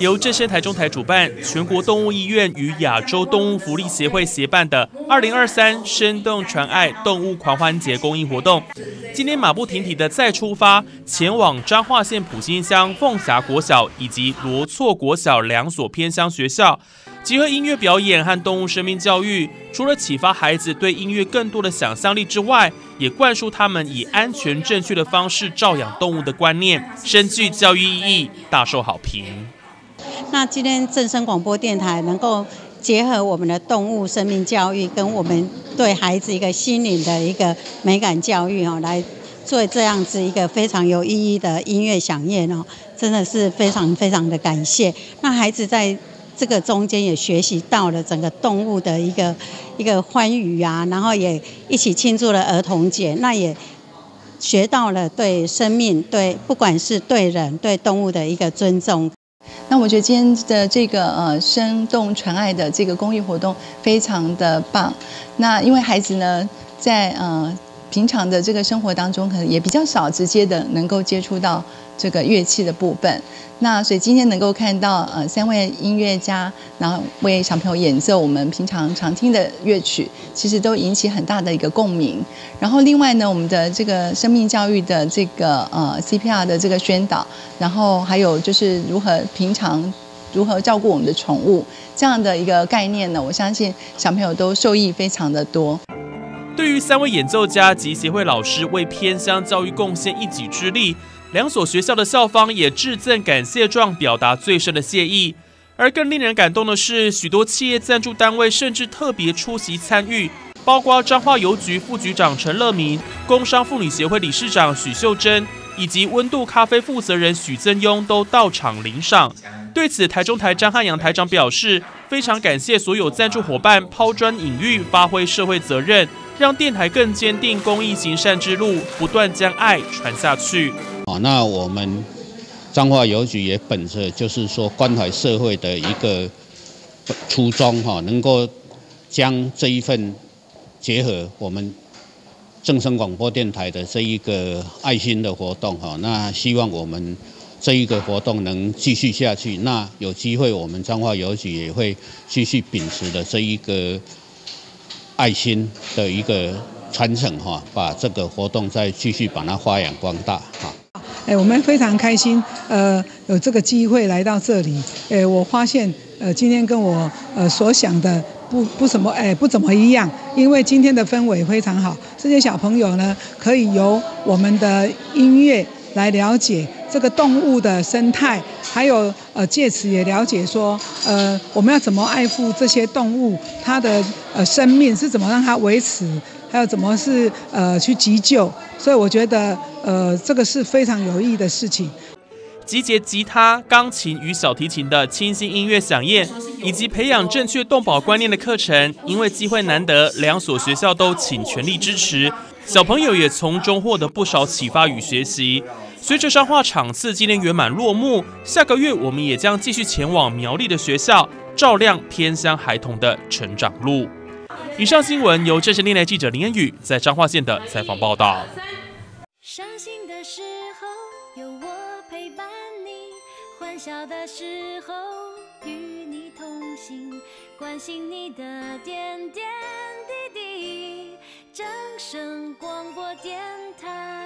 由正生台中台主办，全国动物医院与亚洲动物福利协会协办的二零二三生动传爱动物狂欢节公益活动，今天马不停蹄的再出发，前往彰化县埔心乡凤霞国小以及罗措国小两所偏乡学校，结合音乐表演和动物生命教育，除了启发孩子对音乐更多的想象力之外，也灌输他们以安全正确的方式照养动物的观念，深具教育意义，大受好评。那今天正声广播电台能够结合我们的动物生命教育，跟我们对孩子一个心灵的一个美感教育哦，来做这样子一个非常有意义的音乐响宴哦，真的是非常非常的感谢。那孩子在这个中间也学习到了整个动物的一个一个欢愉啊，然后也一起庆祝了儿童节，那也学到了对生命、对不管是对人、对动物的一个尊重。那我觉得今天的这个呃生动传爱的这个公益活动非常的棒。那因为孩子呢，在呃平常的这个生活当中，可能也比较少直接的能够接触到。这个乐器的部分，那所以今天能够看到呃三位音乐家，然后为小朋友演奏我们平常常听的乐曲，其实都引起很大的一个共鸣。然后另外呢，我们的这个生命教育的这个呃 CPR 的这个宣导，然后还有就是如何平常如何照顾我们的宠物这样的一个概念呢，我相信小朋友都受益非常的多。对于三位演奏家及协会老师为偏乡教育贡献一己之力。两所学校的校方也致赠感谢状，表达最深的谢意。而更令人感动的是，许多企业赞助单位甚至特别出席参与，包括彰化邮局副局长陈乐明、工商妇女协会理事长许秀珍以及温度咖啡负责人许增庸都到场领赏。对此，台中台张汉阳台长表示，非常感谢所有赞助伙伴抛砖引玉，发挥社会责任，让电台更坚定公益行善之路，不断将爱传下去。啊，那我们彰化邮局也本着就是说关怀社会的一个初衷哈，能够将这一份结合我们正声广播电台的这一个爱心的活动哈，那希望我们这一个活动能继续下去。那有机会我们彰化邮局也会继续秉持的这一个爱心的一个传承哈，把这个活动再继续把它发扬光大哈。哎，我们非常开心，呃，有这个机会来到这里。哎，我发现，呃，今天跟我呃所想的不不什么，哎，不怎么一样。因为今天的氛围非常好，这些小朋友呢，可以由我们的音乐来了解这个动物的生态，还有呃，借此也了解说，呃，我们要怎么爱护这些动物，它的呃生命是怎么让它维持。还有怎么是呃去急救，所以我觉得呃这个是非常有意义的事情。集结吉他、钢琴与小提琴的清新音乐响宴，以及培养正确动保观念的课程，因为机会难得，两所学校都请全力支持，小朋友也从中获得不少启发与学习。随着彰化场次今年圆满落幕，下个月我们也将继续前往苗栗的学校，照亮偏乡孩童的成长路。以上新闻由真实电台记者林恩宇在彰化县的采访报道。伤心的时候有我陪伴你，欢笑的时候与你同行，关心你的点点滴滴。掌声广播电台。